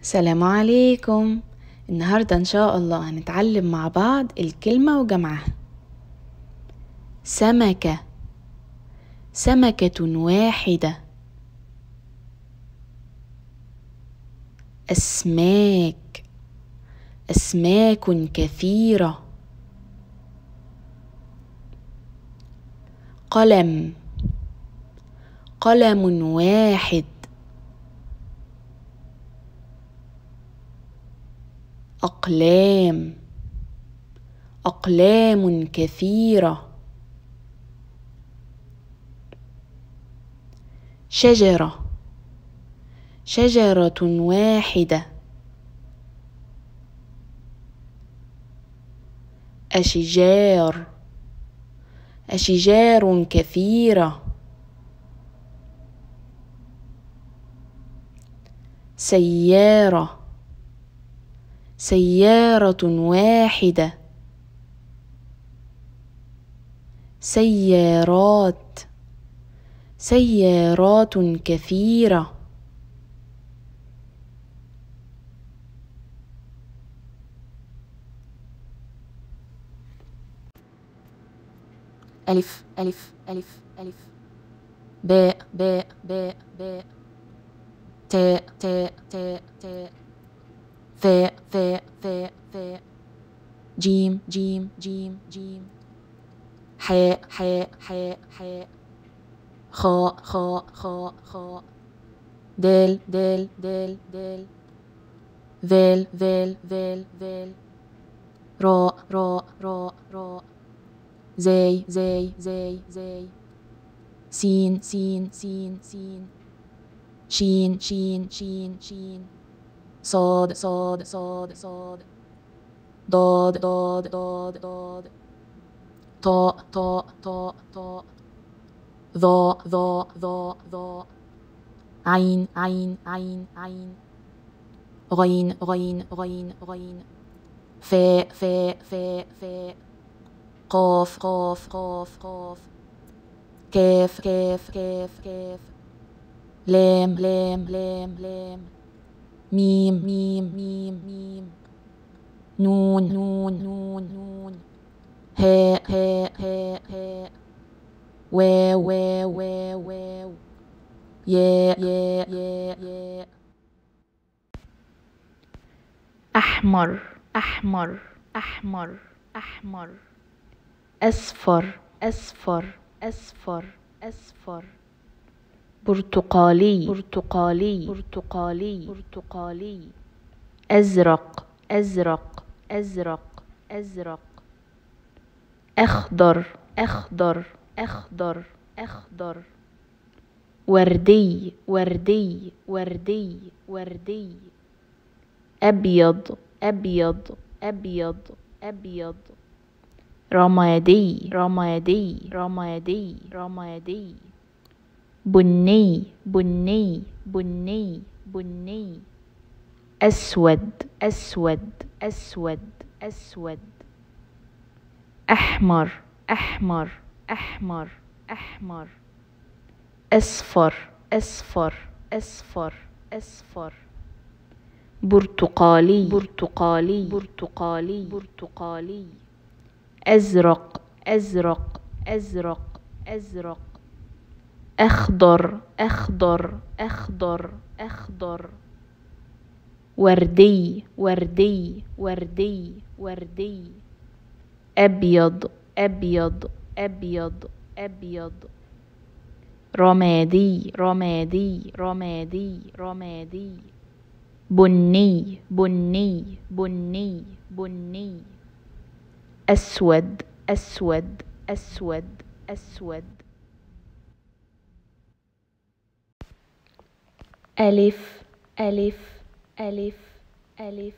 السلام عليكم. النهاردة إن شاء الله هنتعلم مع بعض الكلمة وجمعها. سمكة. سمكة واحدة. أسماك. أسماك كثيرة. قلم. قلم واحد. أقلام. أقلام كثيرة. شجرة. شجرة واحدة. أشجار. أشجار كثيرة. سيارة. سيارة واحدة. سيارات. سيارات كثيرة. ألف ألف ألف ألف. باء باء باء باء. تاء تاء تاء تاء. ثاء ثاء ثاء ثاء جيم جيم جيم جيم. حاء حاء حاء حاء خاء خاء خاء خاء دال دال دال دال ذال ذال ذال ذال راء راء راء راء زاي زاي زاي زاي سين سين سين سين. شين شين شين شين. صاد صاد صاد صاد ضاد ضاد ضاد ضاد طاء طاء طاء طاء ظاء ظاء ظاء ظاء عين عين عين عين غين غين غين غين فاء فاء فاء فاء قاف قاف قاف قاف كاف كاف كاف كاف لام لام لام لام ميم ميم ميم ميم. نون نون نون. نون. هاء هاء هاء. هاء واو واو واو واو. ياء ياء ياء ياء. أحمر أحمر أحمر أحمر. أصفر أصفر أصفر أصفر. برتقالي. برتقالي. برتقالي. برتقالي. أزرق. أزرق. أزرق. أزرق. أخضر. أخضر. أخضر. أخضر. وردي. وردي. وردي. وردي. أبيض. أبيض. أبيض. أبيض. رمادي. رمادي. رمادي. رمادي. بني بني بني بني. أسود أسود أسود أسود. أحمر أحمر أحمر أحمر. أصفر أصفر أصفر أصفر. برتقالي برتقالي برتقالي. برتقالي. أزرق أزرق أزرق أزرق. أخضر أخضر أخضر أخضر. وردي وردي وردي وردي. أبيض أبيض أبيض أبيض. رمادي رمادي رمادي رمادي. بني بني بني بني. أسود أسود أسود أسود. ألف ألف ألف ألف.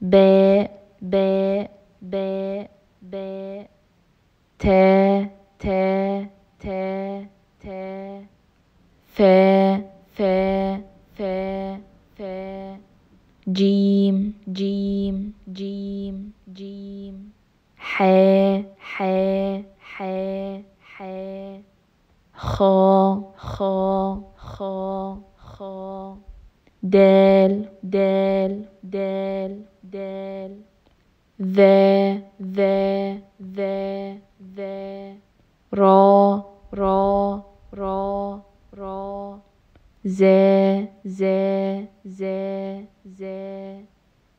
باء باء باء باء تا تا تا تا ثا ثا ثا ثا جيم جيم جيم جيم. حا حا حا حا خا خا خا خا دال دال دال دال ذا ذا ذا ذا را را را را زا زا زا زا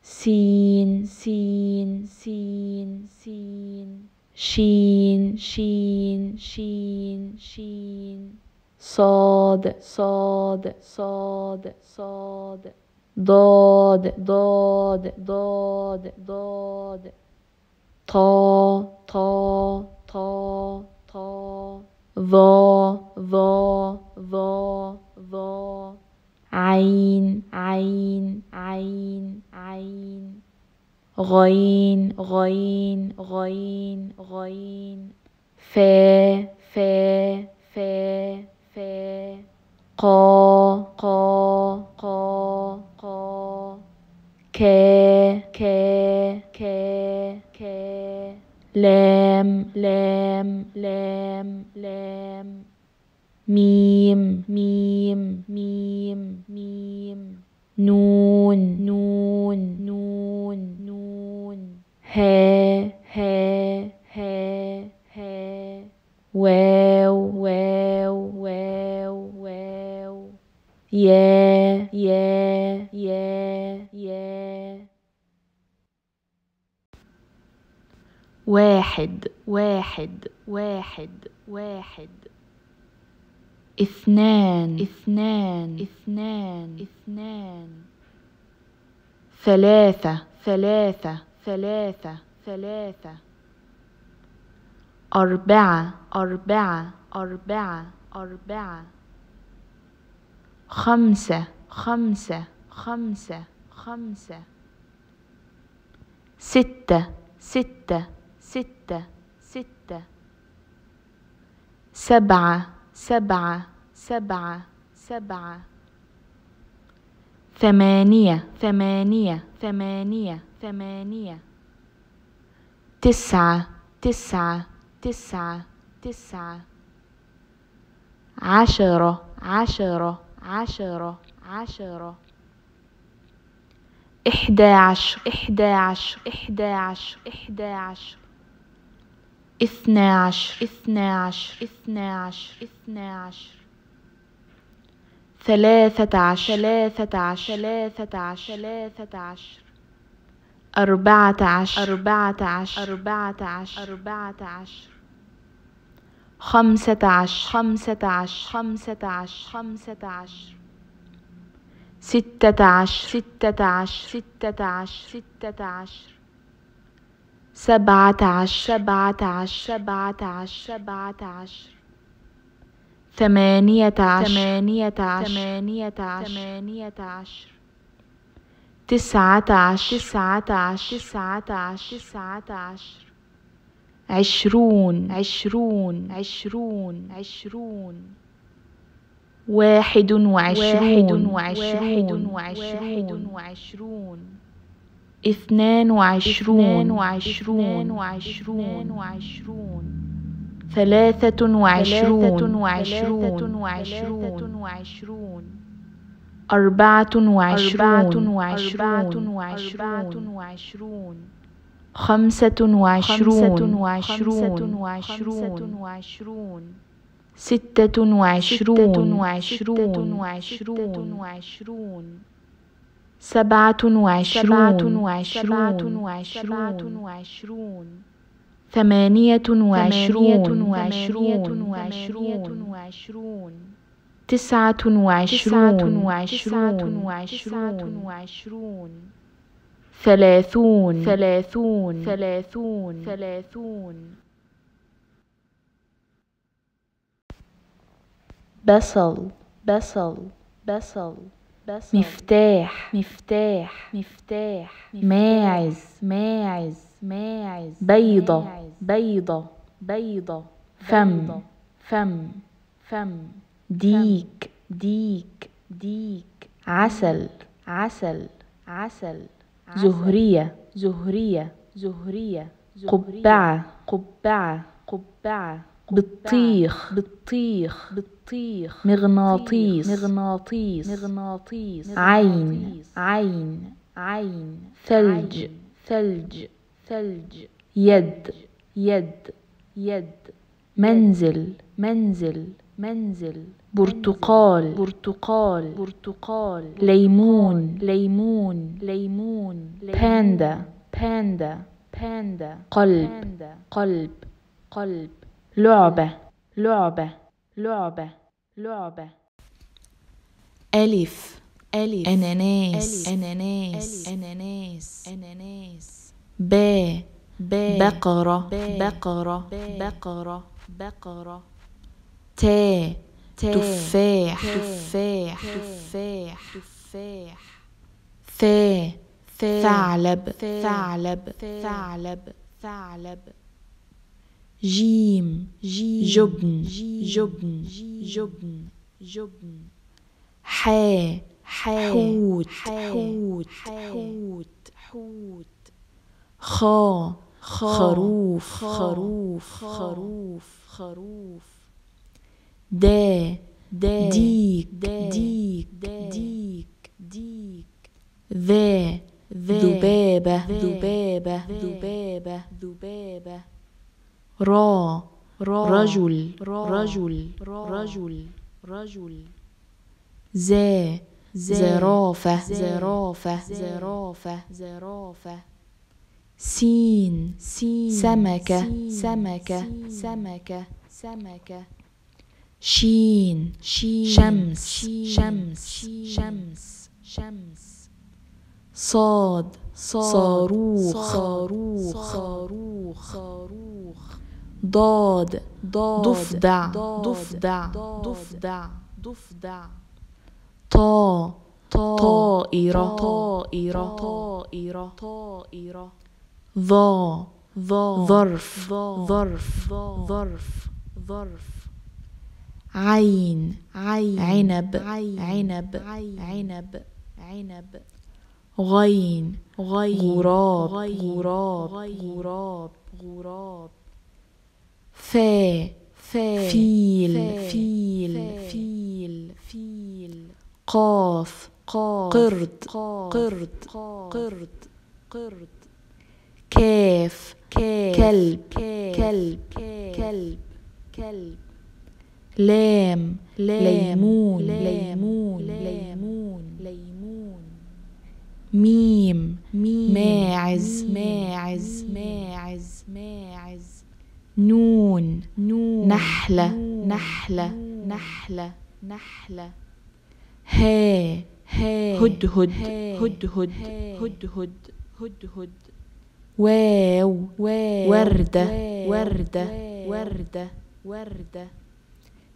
سين سين سين سين شين شين شين شين صاد صاد صاد صاد. ضاد ضاد ضاد ضاد. طا طا طا طا ظا ظا ظا ظا عين عين عين عين غين غين غين غين فا فا فا فا قا قا قا قا كا كا كا كا لام لام لام لام ميم ميم ميم ميم نون نون نون نون ها ها ها ها واو واو واو واو يا يا يا يا واحد واحد واحد واحد. اثنان اثنان اثنان اثنان. ثلاثة ثلاثة ثلاثة ثلاثة. أربعة أربعة أربعة أربعة. خمسة خمسة خمسة خمسة. ستة ستة. ستة ستة. سبعة سبعة سبعة سبعة. ثمانية ثمانية ثمانية ثمانية. تسعة تسعة تسعة تسعة. عشرة عشرة عشرة عشرة. إحدى عشر إحدى عشر إحدى عشر إحدى عشر اثنى عشر. اثنى عشر. اثنى عشر. اثنى عشر ثلاثة عشر. ثلاثة عشر. ثلاثة عشر. ثلاثة عشر. أربعة عشر. أربعة عشر. أربعة عشر. أربعة عشر خمسة عشر. خمسة عشر. خمسة عشر. خمسة عشر. ستة عشر. ستة عشر. ستة عشر. ستة عشر. سبعة عشر. سبعة عشر. سبعة عشر. سبعة عشر ثمانية عشر. ثمانية عشر. ثمانية عشر. ثمانية عشر. تسعة عشر. تسعة عشر. تسعة عشر. تسعة عشر عشرون. عشرون. عشرون. عشرون. واحد وعشرون. واحد وعشرون. وعشرون. اثنان وعشرون. وعشرون. وعشرون وعشرون. ثلاثة وعشرون. وعشرون. وعشرون وعشرون. أربعة وعشرون. وعشرون وعشرون وعشرون خمسة وعشرون. وعشرون وعشرون. وعشرون ستة وعشرون وعشرون وعشرون وعشرون. سبعة وعشرون وعشرون ثمانية وعشرون تسعة وعشرون ثلاثون ثلاثون ثلاثون ثلاثون بصل بصل بصل مفتاح. مفتاح. مفتاح. ماعز. ماعز. ماعز. بيضة. بيضة. بيضة. فم. فم. فم. ديك. ديك. ديك. عسل. عسل. عسل. زهرية. زهرية. زهرية. قبعة. قبعة. قبعة. بطيخ بطيخ. بطيخ. بطيخ مغناطيس. مغناطيس. مغناطيس. عين. عين. عين. ثلج. ثلج. ثلج. يد. يد. يد. منزل. منزل. منزل. برتقال. برتقال. برتقال. ليمون. ليمون. ليمون. باندا. باندا. باندا. قلب. قلب. قلب. لعبة. لعبة. لعبة. لعبة. ألف. ألف. أناناس. أناناس. أناناس. أناناس. ب. ب. بقرة. بقرة. بقرة. بقرة. ت. ت. تفاح. تفاح. تفاح. تفاح. ث ثعلب. ثعلب. ثعلب. ثعلب. جيم. جيم. جبن. جيم. جبن. جيم. جبن. جبن. ح ح حوت. حوت. حوت. حوت. خا. خروف. خروف. خروف. خروف. د. د. ديك. ديك. ديك. ديك. ذا ذا ذبابة. ذبابة. ذبابة ذبابة. را را رجل را رجل را رجل رجل ز زرافة زرافة زرافة زرافة. سين سين سمكة سمكة سمكة سمكة. شين شين شمس شمس شمس شمس. صاد صاروخ صاروخ صاروخ صاروخ. ضاد ضاد ضفدع ضفدع ضفدع ضفدع. طا طا طائرة طائرة طائرة طائرة. ظا ظا ظرف ظرف ظرف ظرف. عين عين عنب عنب عنب عنب. غين غين غراب غراب غراب. غراب. فا فا فيل فيل فيل فيل. قاف قاف قرد قرد قرد قرد. كاف كاف كلب كلب كلب كلب. لام ليمون ليمون ليمون. ليمون. ميم ميم ماعز ماعز ماعز نون. نون. نحلة. نون. نحلة. نون. نحلة. نحلة. ها ها هدهد هدهد هدهد هدهد واو. واو. وردة. وردة. وردة. وردة.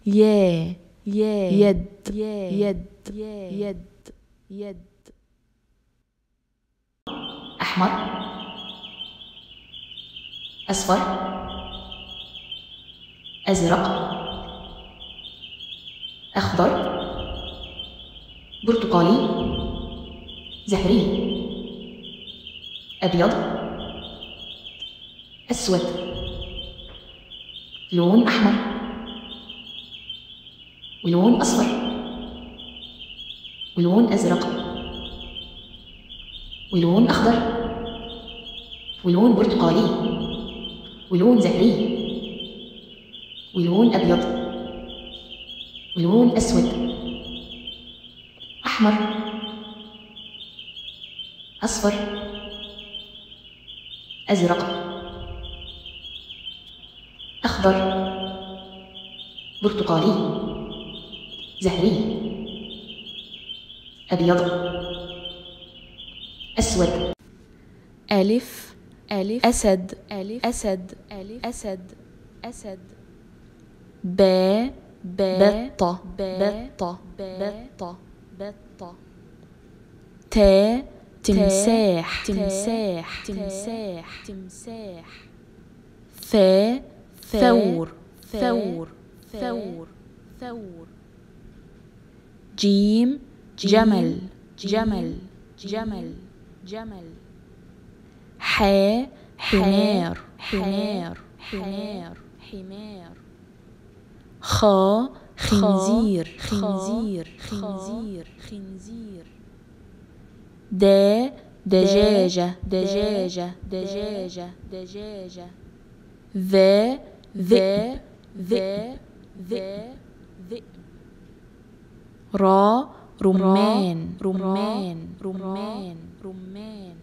يا. يا. يد. يد. يد. يد. أحمر. أصفر. أزرق. أخضر. برتقالي. زهري. أبيض. أسود. لون أحمر. ولون أصفر. ولون أزرق. ولون أخضر. ولون برتقالي. ولون زهري. ولون أبيض. ولون أسود. أحمر. أصفر. أزرق. أخضر. برتقالي. زهري. أبيض. أسود. ألف. ألف. أسد. ألف. أسد. ألف. أسد. أسد. با با بطة بطة بطة بطة تا تمساح تمساح تمساح. تمساح. ثا ثور ثور ثور ثور جيم جمل جمل جمل جمل. حا حمار حمار حمار حمار خا خنزير. خنزير. خنزير. خنزير. دا دجاجة دجاجة دجاجة دجاجة ذا ذئب ذئب ذئب ذئب را رمان رمان رمان رمان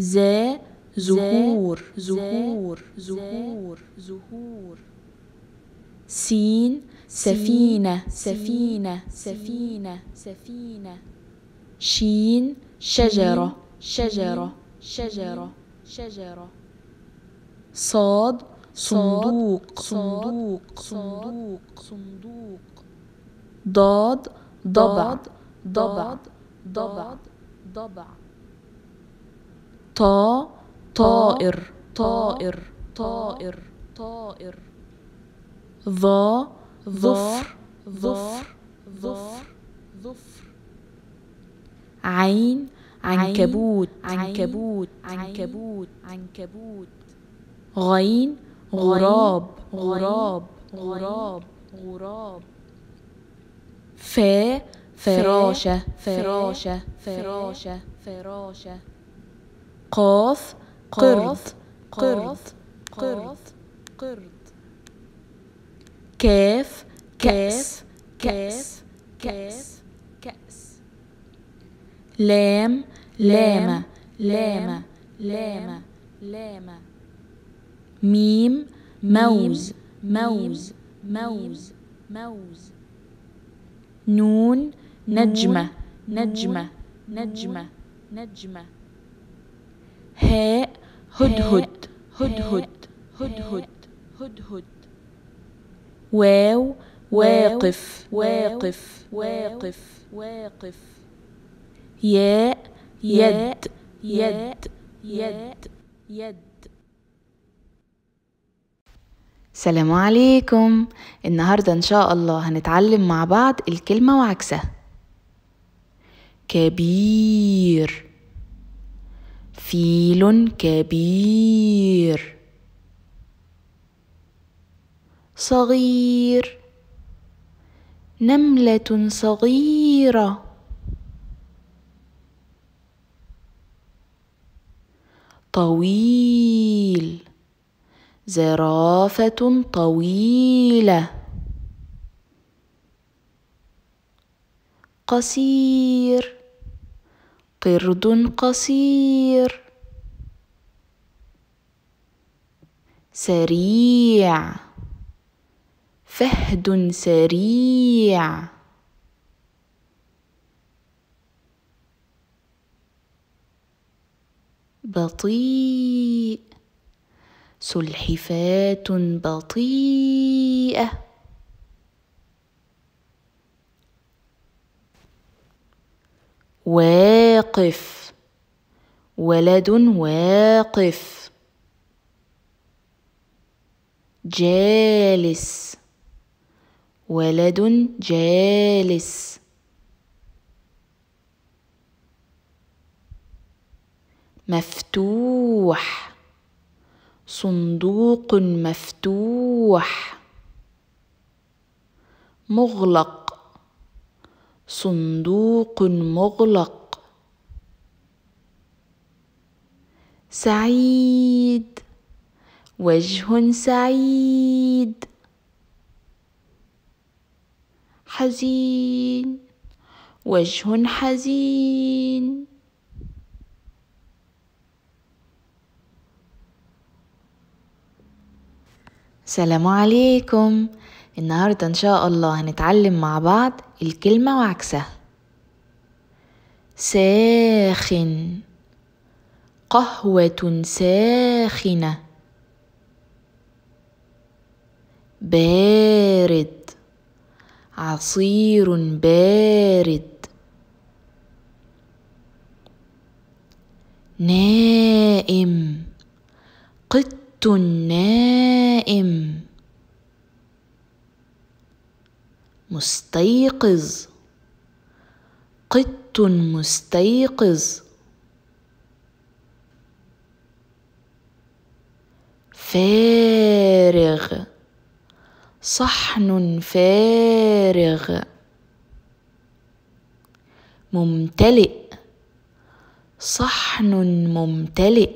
ذا زهور زهور زهور زهور سين سفينة سفينة سفينة سفينة. شين شجرة شجرة شجرة شجرة. صاد صندوق صندوق صندوق. صندوق. ضاد ضبع ضبع ضبع ضبع. طا طائر طائر طائر. طائر. ظا ظفر ظفر ظفر ظفر. عين عنكبوت عنكبوت عنكبوت. عنكبوت. غين غراب غراب غراب غراب. فا فراشة فراشة فراشة فراشة قاف قرد قرد قرد قرد كاف كاف كاف كاف كأس. لام. لامة لامة لامة لامة ميم. موز. موز. موز. موز. نون. نجمة. نجمة. نجمة. نجمة. هاء. هدهد. هدهد هدهد. هدهد. واو واقف واقف واقف واقف. ياء يد يد يد يد. السلام عليكم. النهاردة إن شاء الله هنتعلم مع بعض الكلمة وعكسها. كبير. فيل كبير. صغير. نملة صغيرة. طويل. زرافة طويلة. قصير. قرد قصير. سريع. فهد سريع. بطيء. سلحفاة بطيئة. واقف. ولد واقف. جالس. ولد جالس. مفتوح. صندوق مفتوح. مغلق. صندوق مغلق. سعيد. وجه سعيد. حزين وجه حزين. السلام عليكم. النهاردة إن شاء الله هنتعلم مع بعض الكلمة وعكسها. ساخن. قهوة ساخنة. بارد. عصير بارد. نائم. قط نائم. مستيقظ. قط مستيقظ. فارغ. صحن فارغ. ممتلئ. صحن ممتلئ.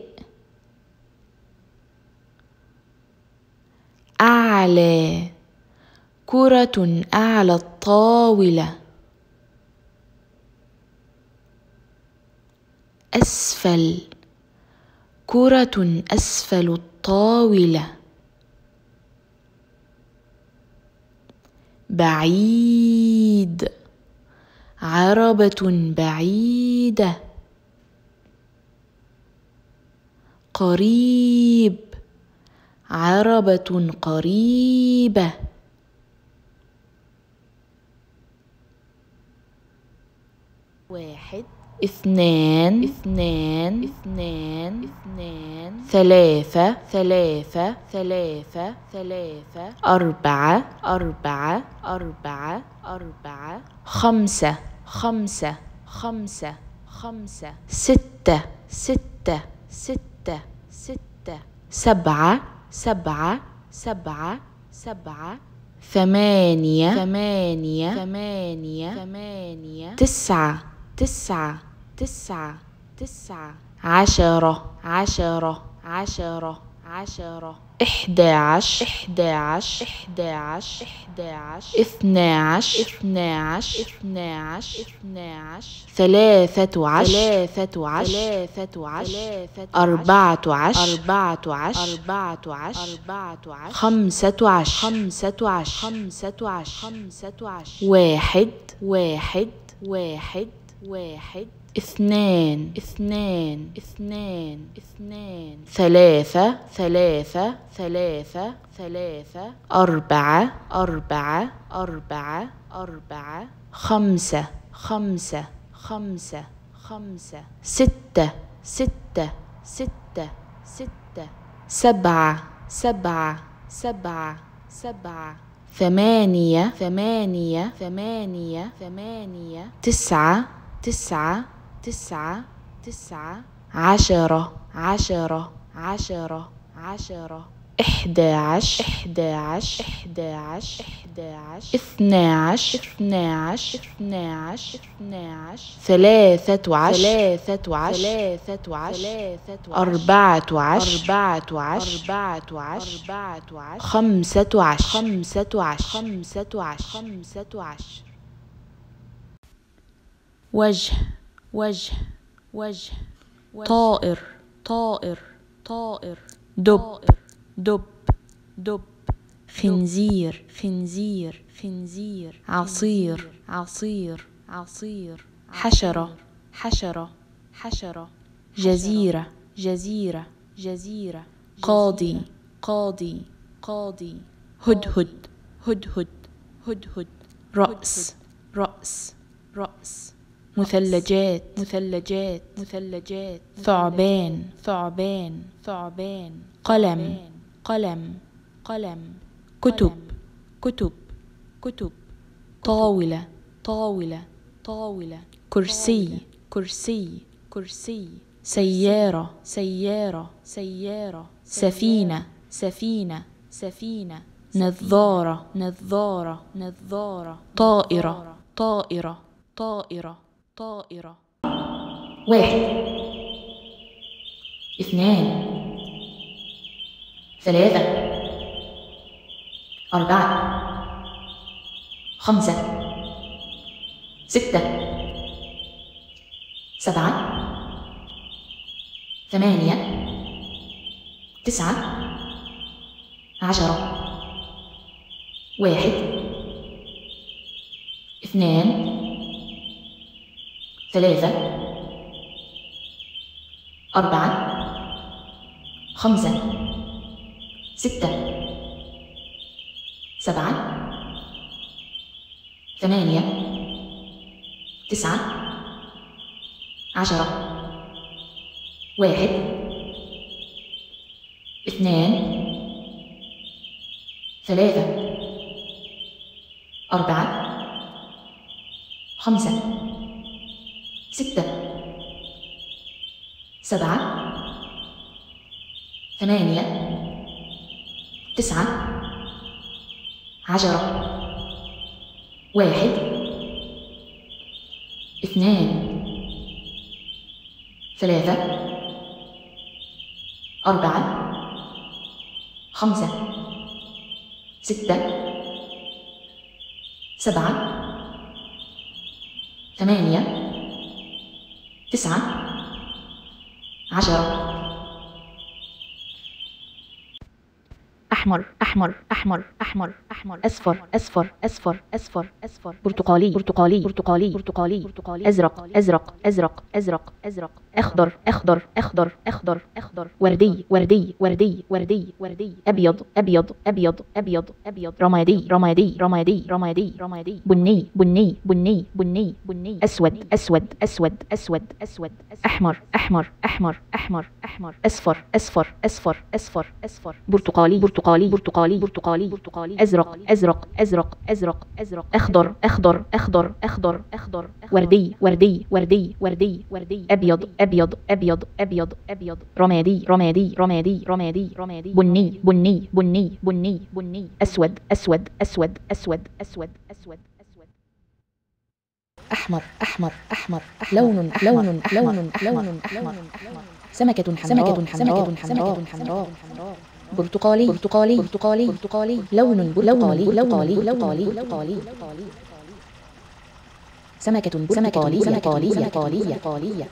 أعلى. كرة أعلى الطاولة. أسفل. كرة أسفل الطاولة. بعيد. عربة بعيدة. قريب. عربة قريبة واحد اثنان اثنان اثنان اثنان ثلاثة ثلاثة ثلاثة ثلاثة أربعة أربعة أربعة أربعة خمسة خمسة خمسة خمسة ستة ستة ستة ستة سبعة سبعة سبعة سبعة ثمانية ثمانية ثمانية ثمانية تسعة تسعة. تسعة تسعة. عشرة عشرة عشرة عشرة. إحدى عشر إحدى عشر إحدى عشر إحدى عشر اثنا عشر اثنا عشر اثنا عشر اثنا عشر ثلاثة عشر ثلاثة عشر ثلاثة عشر. أربعة عشر أربعة عشر أربعة عشر. أربعة عشر خمسة عشر خمسة عشر خمسة عشر. خمسة عشر. واحد واحد واحد واحد. اثنان اثنان اثنان اثنان ثلاثة ثلاثة ثلاثة ثلاثة أربعة أربعة أربعة أربعة خمسة خمسة خمسة خمسة ستة ستة ستة ستة سبعة سبعة سبعة سبعة ثمانية ثمانية ثمانية ثمانية تسعة تسعة تسعة تسعة عشرة عشرة عشرة عشرة إحدى عشر إحدى عشر إحدى عشر إحدى عشر اثنا عشر اثنا عشر اثنا عشر اثنا عشر ثلاثة عشر ثلاثة عشر ثلاثة عشر أربعة عشر أربعة عشر أربعة عشر أربعة عشر خمسة عشر خمسة عشر خمسة عشر. خمسة عشر. وجه وجه وجه طائر طائر طائر. دب دب دب. خنزير خنزير خنزير. عصير عصير عصير. حشرة حشرة حشرة. جزيرة جزيرة جزيرة. قاضي قاضي قاضي. هدهد هدهد. هدهد. رأس رأس رأس. مثلجات. مثلجات. مثلجات. ثعبان. ثعبان. ثعبان. قلم. قلم. قلم. كتب. كتب. كتب. طاولة. طاولة. طاولة. كرسي. كرسي. كرسي. سيارة. سيارة. سيارة. سفينة. سفينة. سفينة. نظارة. نظارة. نظارة. طائرة. طائرة. طائرة. طائرة. واحد. اثنان. ثلاثة. أربعة. خمسة. ستة. سبعة. ثمانية. تسعة. عشرة. واحد. اثنان. ثلاثة. أربعة. خمسة. ستة. سبعة. ثمانية. تسعة. عشرة. واحد. اثنان. ثلاثة. أربعة. خمسة. ستة. سبعة. ثمانية. تسعة. عشرة. واحد. اثنان. ثلاثة. أربعة. خمسة. ستة. سبعة. ثمانية. تسعة عشرة. أحمر أحمر أحمر أحمر أحمر أصفر أصفر أصفر أصفر أصفر. برتقالي برتقالي برتقالي برتقالي برتقالي أزرق أزرق أزرق أزرق أزرق. أخضر أخضر أخضر أخضر أخضر. وردي وردي وردي وردي وردي. أبيض أبيض أبيض أبيض أبيض. رمادي رمادي رمادي رمادي رمادي. بني بني بني بني بني. أسود أسود أسود أسود أسود. أحمر أحمر أحمر أحمر أحمر. أصفر أصفر أصفر أصفر أصفر. برتقالي برتقالي برتقالي برتقالي. برتقالي أزرق أزرق أزرق أزرق أزرق. أخضر أخضر أخضر أخضر أخضر. وردي وردي وردي وردي وردي. أبيض أبيض أبيض أبيض أبيض. رمادي رمادي رمادي رمادي رمادي. بني بني بني بني بني. أسود أسود أسود أسود أسود أسود أسود. أحمر أحمر أحمر لون لون لون لون أحمر سمكة حمراء سمكة حمراء حمراء برتقالي برتقالي برتقالي برتقالي. لون برتقالي برتقالي برتقالي برتقالي. سمكة برتقالية برتقالية برتقالية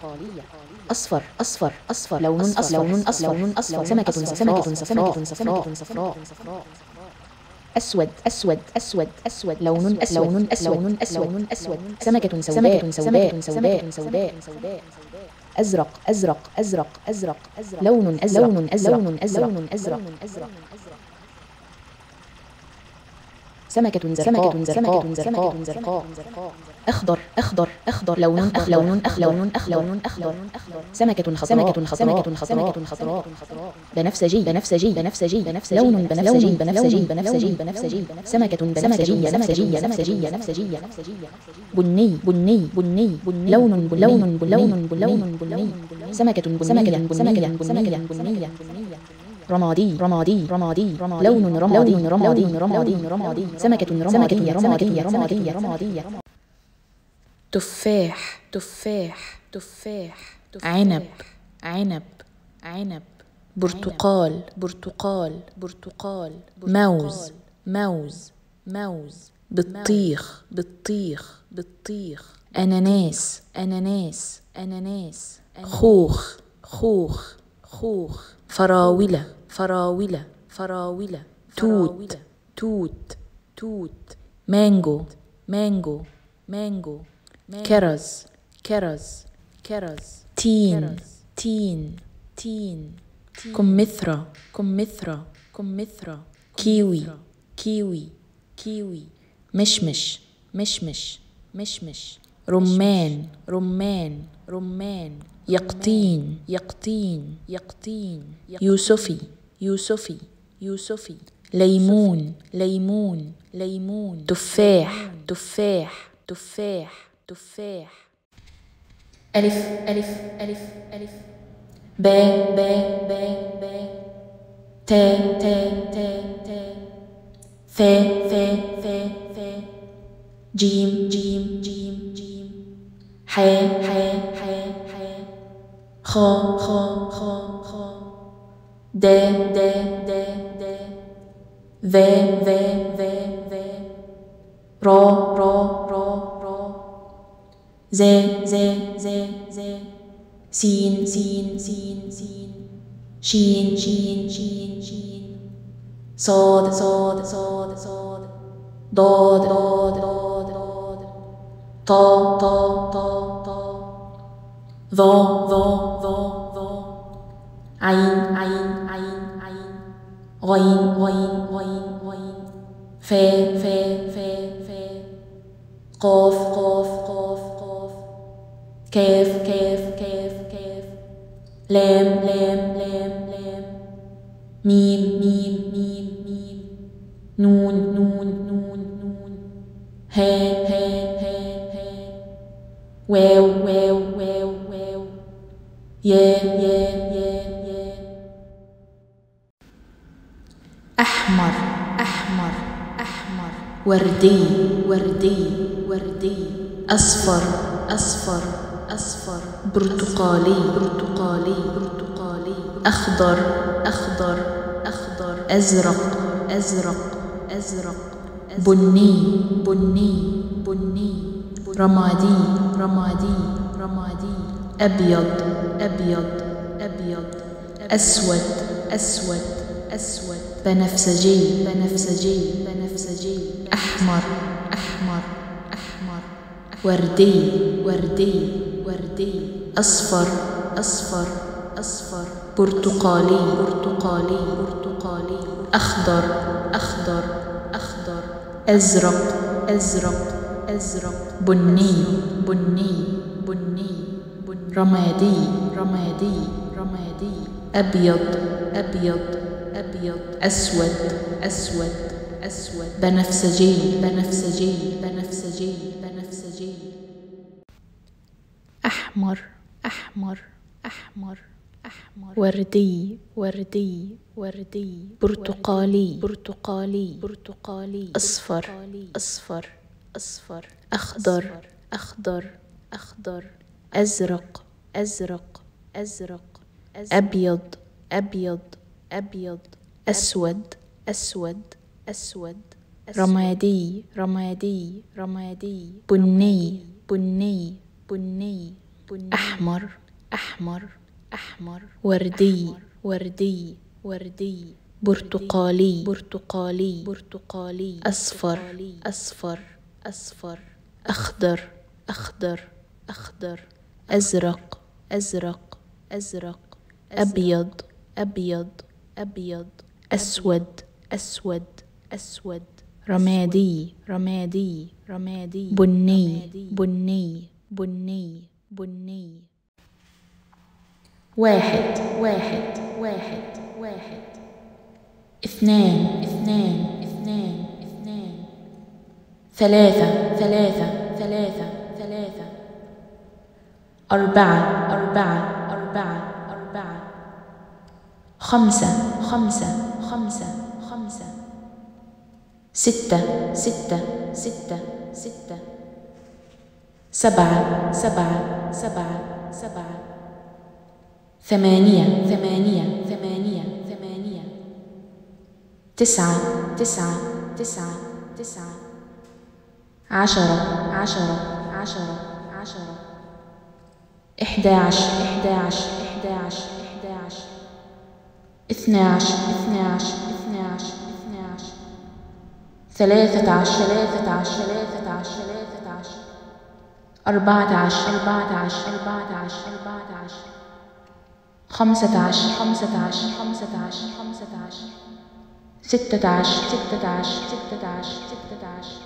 أصفر. أصفر. أصفر. لون أصفر. لون أصفر. لون أصفر. سمكة سمكة سمكة صفراء صفراء أسود. أسود. أسود. أسود. لون أسود. لون أسود. لون أسود. أسود. سمكة سوداء. سوداء. سوداء سوداء. أزرق. أزرق. أزرق. أزرق. لون أزرق. لون أزرق. لون أزرق لون أزرق أزرق سمكة زرقاء سمكة زرقاء زرقاء أخضر أخضر أخضر لون أخضر لون أخضر لون أخضر لون أخضر. سمكة خضراء سمكة خضراء سمكة خضراء. بنفسجي بنفسجي بنفسجي بنفسجي لون بنفسجي بنفسجي بنفسجي بنفسجي سمكة بنفسجية بنفسجية بنفسجية بنفسجية بني بني بني بني. لون لون لون لون بني. سمكة بنية سمكة بنية بنية رمادي رمادي رمادي لون رمادي رمادي رمادي رمادي سمكة رمادية رمادية رمادية رمادية تفاح تفاح تفاح عنب عنب عنب. برتقال برتقال برتقال موز موز موز. بطيخ بطيخ بطيخ. أناناس أناناس أناناس. خوخ خوخ خوخ. فراولة فراولة فراولة توت توت توت مانجو مانجو مانجو كرز كرز كرز تين تين تين. كمثرى كمثرى كمثرى. كيوي كيوي كيوي. مشمش مشمش. مشمش. رمان رمان. رمان يقطين يقطين يقطين يوسفي يوسفي يوسفي ليمون ليمون ليمون تفاح تفاح تفاح تفاح. ألف ألف ألف ألف. باء باء باء باء تاء تاء تاء تاء ثاء ثاء ثاء ثاء جيم جيم جيم جيم. حاء حاء خاء خاء خاء خاء دال دال دال دال ذال ذال ذال ذال را را را را زاي زاي زاي زاي سين سين سين سين شين شين شين شين صاد صاد صاد صاد ضاد ضاد ضاد ضاد طا طا طا طا ظا ظا ظا ظا عين عين عين عين غين غين غين غين فا فا فا فا قاف قاف قاف قاف كاف كاف كاف كاف لام لام لام لام ميم ميم ميم ميم نون نون نون نون ها ها ها ها أحمر أحمر أحمر. وردي وردي وردي. أصفر أصفر أصفر. برتقالي برتقالي برتقالي. أخضر أخضر أخضر. أزرق أزرق أزرق. بني بني بني. رمادي رمادي رمادي. أبيض أبيض أبيض أسود أسود أسود. بنفسجي بنفسجي بنفسجي. أحمر أحمر أحمر. وردي وردي وردي. أصفر أصفر أصفر. برتقالي برتقالي برتقالي. أخضر أخضر أخضر. أزرق أزرق أزرق. بني بني بني. رمادي رمادي رمادي. أبيض أبيض أبيض. أسود أسود أسود. بنفسجي بنفسجي بنفسجي بنفسجي أحمر أحمر أحمر أحمر. وردي وردي وردي. برتقالي برتقالي. برتقالي. أصفر أصفر أصفر. أخضر أخضر أخضر. أزرق أزرق أزرق أبيض أبيض أبيض. أسود أسود أسود رمادي رمادي رمادي. بني بني بني بني. أحمر أحمر أحمر. وردي وردي وردي. برتقالي برتقالي. برتقالي. أصفر أصفر أصفر. أخضر أخضر أخضر. أزرق. أزرق أزرق أبيض أبيض أبيض أسود أسود أسود رمادي رمادي رمادي بني بني بني بني. واحد واحد واحد واحد. اثنان اثنان اثنان اثنان. ثلاثة ثلاثة ثلاثة ثلاثة. أربعة أربعة أربعة أربعة. خمسة خمسة خمسة خمسة. ستة ستة ستة ستة. سبعة سبعة سبعة سبعة. ثمانية ثمانية ثمانية ثمانية. تسعة تسعة تسعة تسعة. عشرة عشرة عشرة عشرة إحدى عشر إحدى عشر إحدى عشر إحدى عشر اثنى عشر اثنى عشر اثنى عشر اثنى عشر ثلاثة عشر ثلاثة عشر ثلاثة عشر ثلاثة عشر. أربعة عشر أربعة عشر أربعة عشر أربعة عشر. خمسة عشر خمسة عشر خمسة عشر خمسة عشر. ستة عشر ستة عشر ستة عشر ستة عشر.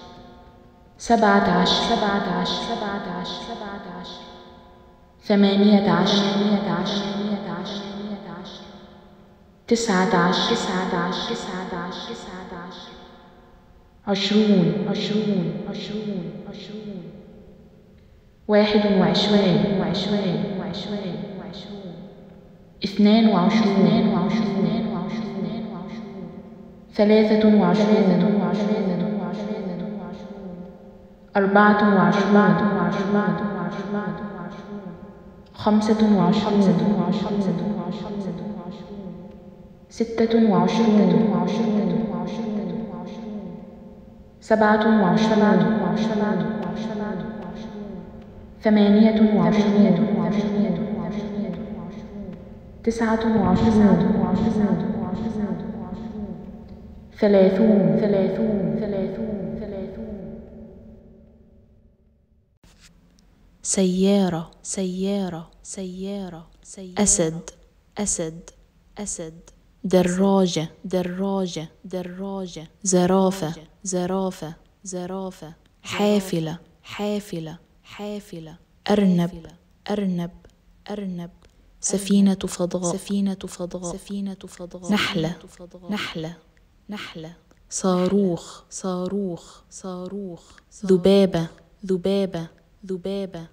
سبعة عشر سبعة عشر سبعة عشر سبعة عشر. ثمانية عشر. تسعة عشر. عشرون. عشرون. عشرون. عشرون واحد وعشرين. وعشرون اثنان وعشرون اثنان وعشرون اثنان وعشرون ثلاثة وعشرون. ثلاثة وعشرون. أربعة وعشرون. خمسة وعشرون. ستة وعشرون. سبعة وعشرون. ثمانية وعشرون. تسعة وعشرون. ثلاثون ثلاثون ثلاثون. سيارة سيارة سيارة سيارة. أسد أسد أسد. دراجة دراجة دراجة. زرافة زرافة زرافة. حافلة حافلة حافلة. أرنب أرنب أرنب. سفينة فضاء. سفينة فضاء. سفينة فضاء. نحلة. نحلة. نحلة. صاروخ. صاروخ. صاروخ. ذبابة. ذبابة. ذبابة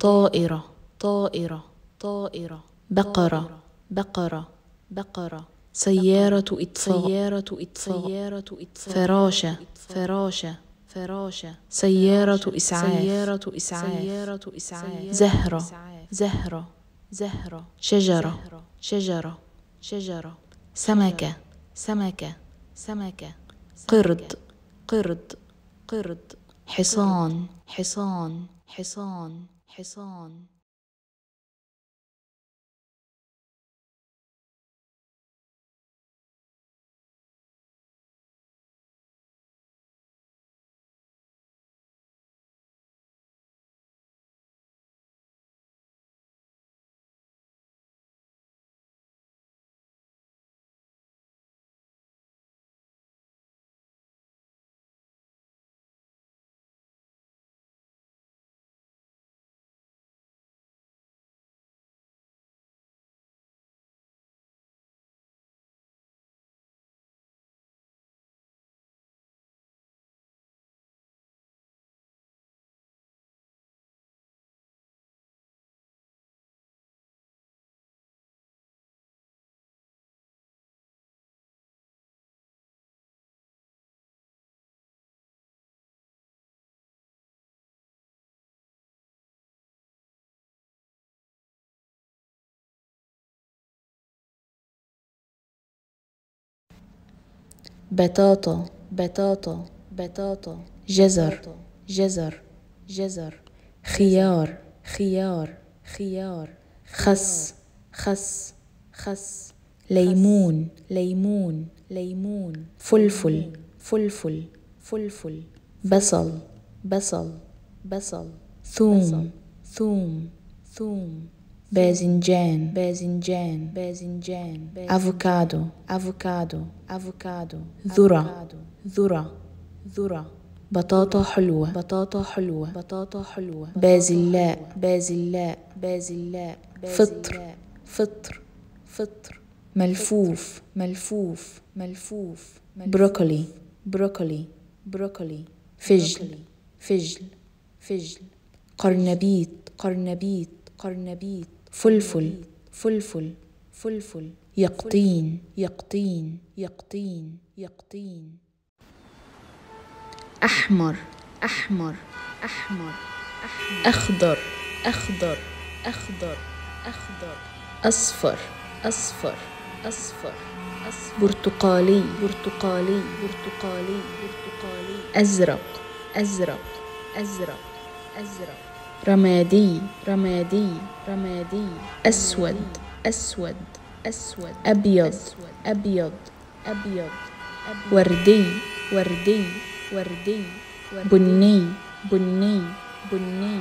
طائرة طائرة طائرة بقرة بقرة بقرة سيارة إطفاء سيارة إطفاء سيارة إطفاء فراشة فراشة فراشة سيارة إسعاف سيارة إسعاف سيارة إسعاف زهرة زهرة زهرة شجرة شجرة شجرة سمكة سمكة سمكة قرد قرد قرد حصان حصان حصان حصان بطاطا بطاطا بطاطا جزر جزر جزر خيار خيار خيار خس خس خس ليمون ليمون ليمون فلفل فلفل فلفل بصل بصل بصل ثوم ثوم ثوم باذنجان باذنجان باذنجان افوكادو افوكادو افوكادو ذرة ذرة ذرة بطاطا حلوة بطاطا حلوة بطاطا حلوة بازلاء بازلاء بازلاء فطر فطر فطر ملفوف ملفوف ملفوف بروكولي بروكولي بروكولي فجل فجل فجل قرنبيط قرنبيط قرنبيط فلفل فلفل فلفل. يقطين. يقطين يقطين يقطين. أحمر أحمر أحمر. أخضر أخضر أخضر أخضر. أصفر أصفر أصفر. أصفر برتقالي. برتقالي برتقالي برتقالي. أزرق أزرق أزرق أزرق. رمادي رمادي رمادي. أسود أسود أسود. أبيض أبيض أبيض. وردي وردي وردي. بني بني بني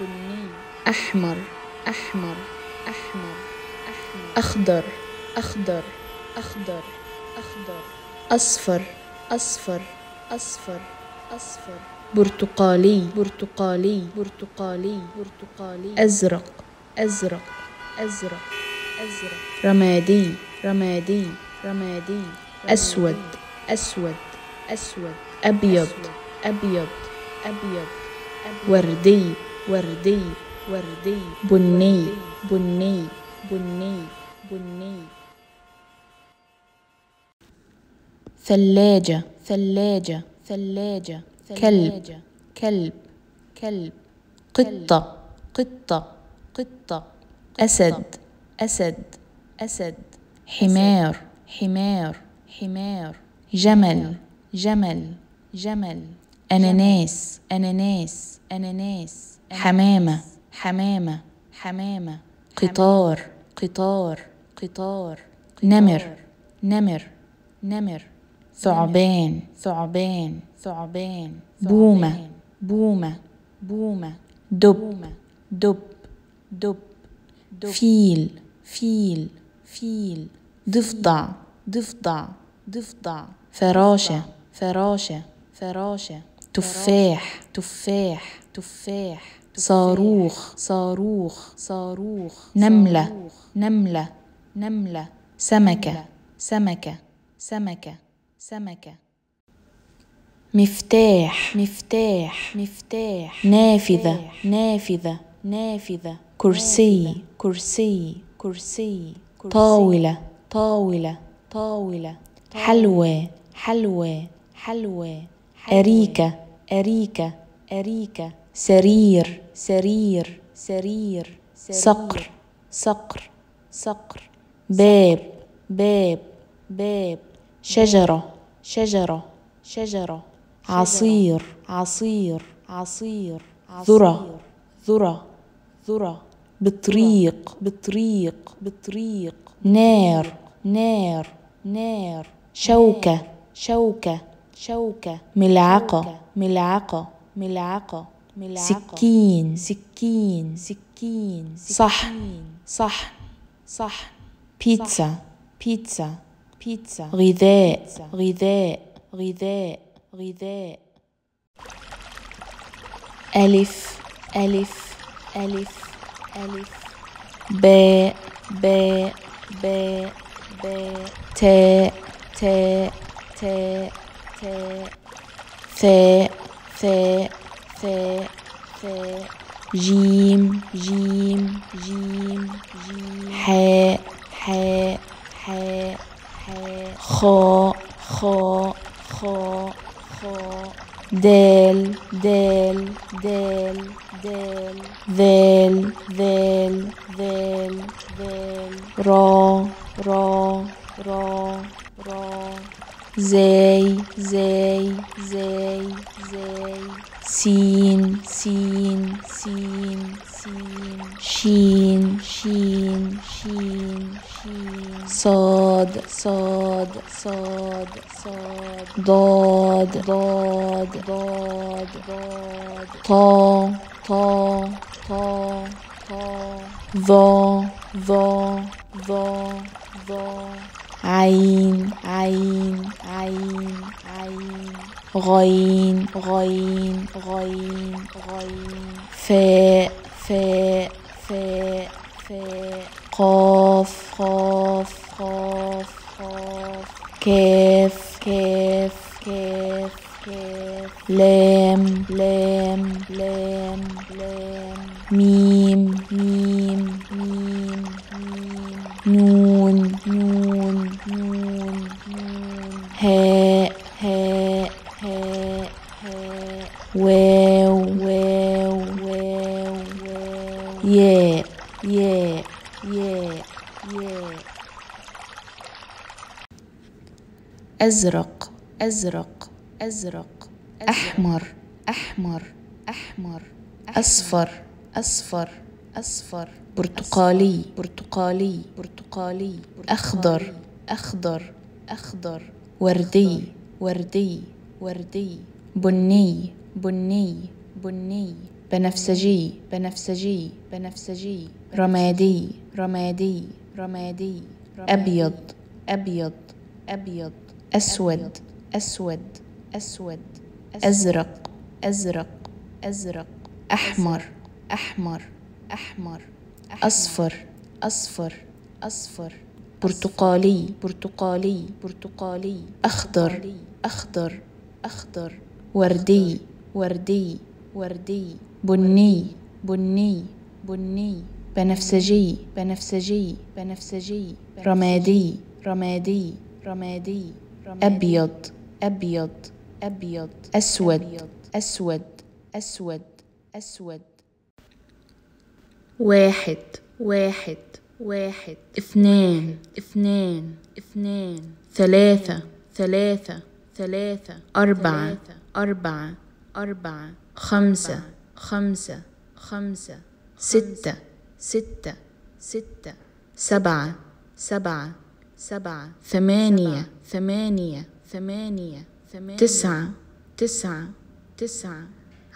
بني. أحمر أحمر أحمر أخضر أخضر أخضر أخضر. أصفر أصفر أصفر أصفر. برتقالي. برتقالي. برتقالي. برتقالي. أزرق. أزرق. أزرق. أزرق. رمادي. رمادي. رمادي. أسود. أسود. أسود. أبيض. أبيض. أبيض. وردي. وردي. وردي. بني. بني. بني. بني. ثلاجة. ثلاجة. ثلاجة. كلب كلب كلب قطة قطة قطة أسد أسد أسد. حمار حمار حمار. جمل جمل جمل. أناناس أناناس أناناس. حمامة حمامة حمامة. قطار قطار قطار. نمر نمر. نمر. ثعبان ثعبان. ثعبان بومة بومة بومة دب دب دب فيل فيل فيل. ضفدع ضفدع ضفدع. فراشة فراشة فراشة. تفاح تفاح تفاح. صاروخ صاروخ صاروخ. نملة. نملة نملة. سمكة سمكة سمكة سمكة. مفتاح. مفتاح. مفتاح. نافذة. نافذة. نافذة. كرسي. كرسي. كرسي. طاولة. طاولة. طاولة. حلوى. حلوى. حلوى. أريكة. أريكة. أريكة. سرير. سرير. سرير. صقر صقر صقر باب. باب. باب. شجرة. شجرة. شجرة. عصير عصير عصير ذرة ذرة ذرة بطريق بطريق بطريق نار نار نار شوكة شوكة شوكة ملعقة ملعقة ملعقة ملعقة سكين سكين سكين صحن صحن صحن بيتزا بيتزا بيتزا غذاء غذاء غذاء غذاء. ألف ألف ألف ألف. باء باء باء باء. تاء تاء تاء تاء. ثاء ثاء ثاء ثاء. جيم جيم جيم جيم. حاء حاء حاء حاء. خاء خاء خاء. خاء دال دال دال دال ذال ذال ذال ذال را را را را زي زي زي زي سين سين شین شین شین شین. صاد صاد صاد صاد داد داد داد داد. تا تا تا تا. وا وا وا عین عین عین عین. غاین غاین غاین غاین. ف فاء فاء فاء فاء قاف قاف قاف قاف كاف كاف كاف كاف لام لام لام لام ميم ميم ميم ميم نون نون نون نون هاء هاء هاء هاء واو واو ياء ياء ياء ياء أزرق أزرق أزرق أحمر أحمر أحمر أصفر أصفر أصفر برتقالي برتقالي برتقالي أخضر أخضر أخضر وردي وردي وردي بني بني بني بنفسجي بنفسجي بنفسجي. رمادي رمادي رمادي. أبيض أبيض أبيض. أسود أسود أسود. أزرق أزرق أزرق. أحمر أحمر أحمر. أصفر أصفر أصفر. برتقالي برتقالي برتقالي. أخضر أخضر أخضر. وردي وردي وردي. بني بني بني بنفسجي بنفسجي بنفسجي رمادي رمادي رمادي أبيض أبيض أبيض أسود أسود أسود أسود. واحد واحد واحد. اثنان اثنان اثنان ثلاثة ثلاثة ثلاثة. أربعة أربعة أربعة. خمسة. خمسة خمسة ستة ستة ستة سبعة سبعة سبعة ثمانية ثمانية ثمانية تسعة تسعة تسعة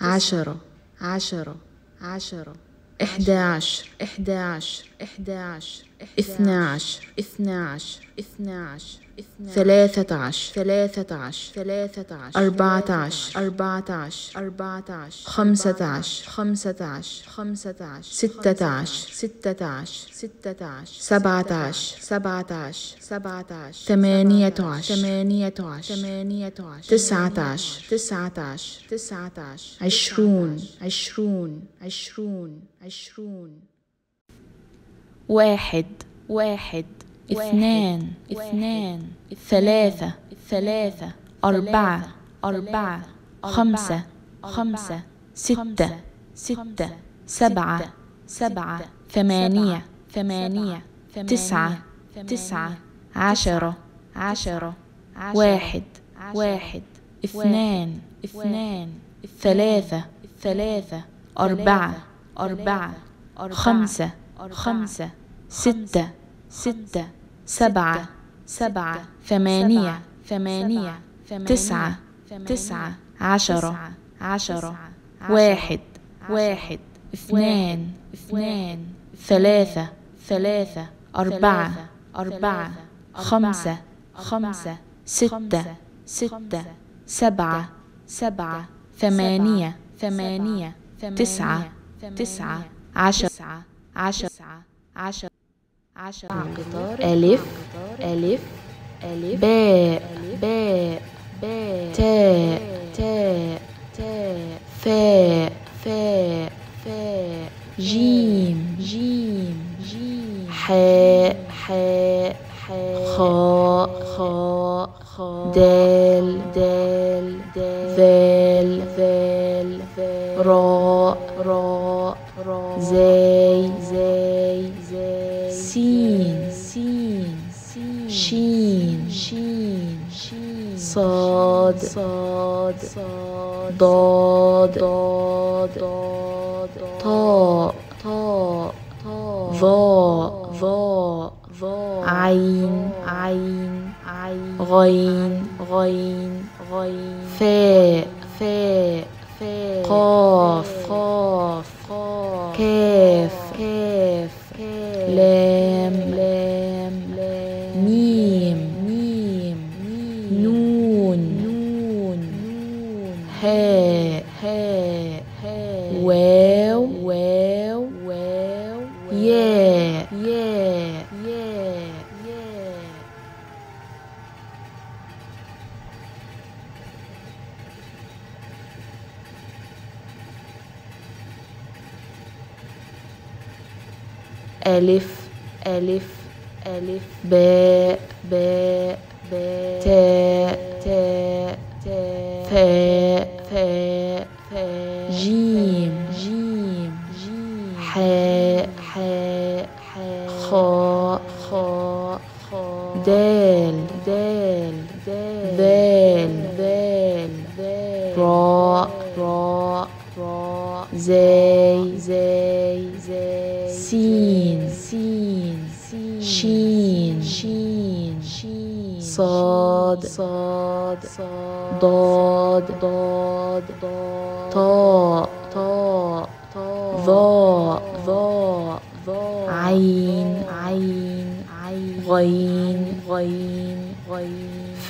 عشرة عشرة عشرة إحدى عشر إحدى عشر. إحدى عشر إثنى عشر إثنى عشر إثنى عشر ثلاثة عشر ثلاثة عشر ثلاثة عشر أربعة عشر أربعة عشر أربعة عشر خمسة عشر خمسة عشر خمسة عشر ستة عشر ستة عشر ستة عشر سبعة عشر سبعة عشر سبعة عشر ثمانية عشر ثمانية عشر ثمانية عشر تسعة عشر تسعة عشر تسعة عشر عشرون عشرون عشرون عشرون. واحد واحد اثنان اثنان ثلاثة ثلاثة أربعة أربعة خمسة خمسة ستة ستة سبعة سبعة ثمانية ثمانية تسعة تسعة عشرة عشرة واحد واحد اثنان اثنان ثلاثة ثلاثة أربعة أربعة خمسة خمسة ستة ستة سبعة سبعة ثمانية ثمانية تسعة تسعة عشرة عشرة واحد واحد اثنان اثنان ثلاثة ثلاثة أربعة أربعة خمسة خمسة ستة ستة سبعة سبعة ثمانية ثمانية تسعة تسعة عشرة عشرة عشرة عشرة ألف ألف ألف باء باء باء تاء تاء تاء ثاء ثاء ثاء جيم جيم جيم حاء حاء حاء خاء خاء خاء دال دال دال ذال ذال راء راء راء زاي صاد صاد صاد ضاد ضاد جيم حاء حاء حاء خاء خاء خاء دال دال دال ذال ذال ذال راء راء راء زاي زاي زاي سين سين شين شين شين صاد صاد صاد ضاد ضاد ضاد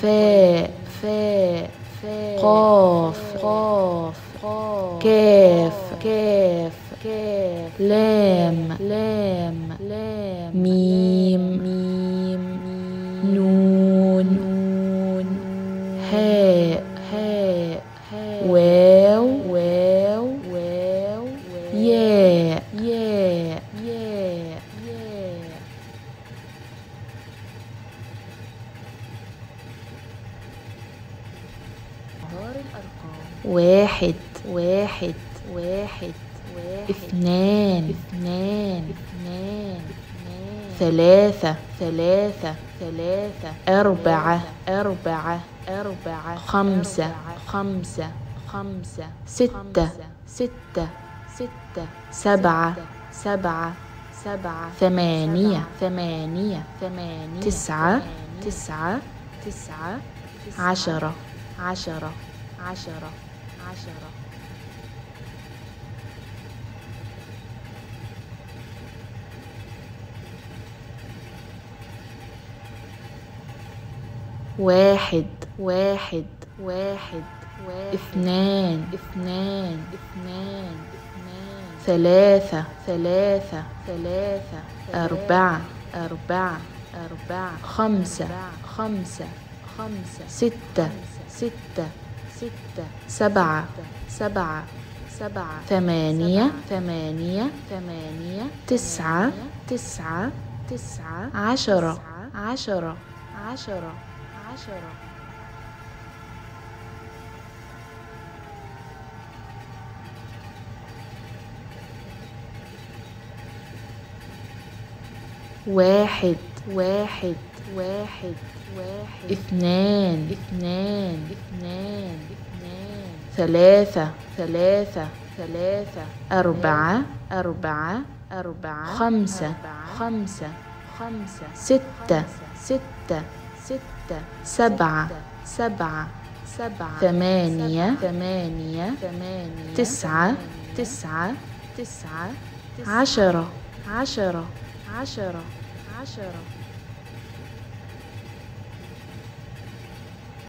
غين فاء فاء فاء قاف قاف ثلاثة ثلاثة أربعة أربعة أربعة خمسة خمسة خمسة ستة ستة ستة سبعة سبعة سبعة ثمانية ثمانية ثمانية تسعة تسعة تسعة عشرة عشرة عشرة عشرة. واحد واحد واحد واحد اثنان اثنان اثنان اثنان ثلاثة ثلاثة ثلاثة أربعة أربعة أربعة خمسة خمسة خمسة ستة ستة ستة سبعة سبعة سبعة ثمانية ثمانية ثمانية تسعة تسعة تسعة عشرة عشرة عشرة. عشرة. واحد واحد واحد واحد. اثنان اثنان اثنان اثنان. ثلاثة ثلاثة ثلاثة. أربعة أربعة أربعة. خمسة خمسة. خمسة. ستة ستة. سبعة سبعة سبعة ثمانية ثمانية ثمانية تسعة تسعة تسعة عشرة عشرة عشرة عشرة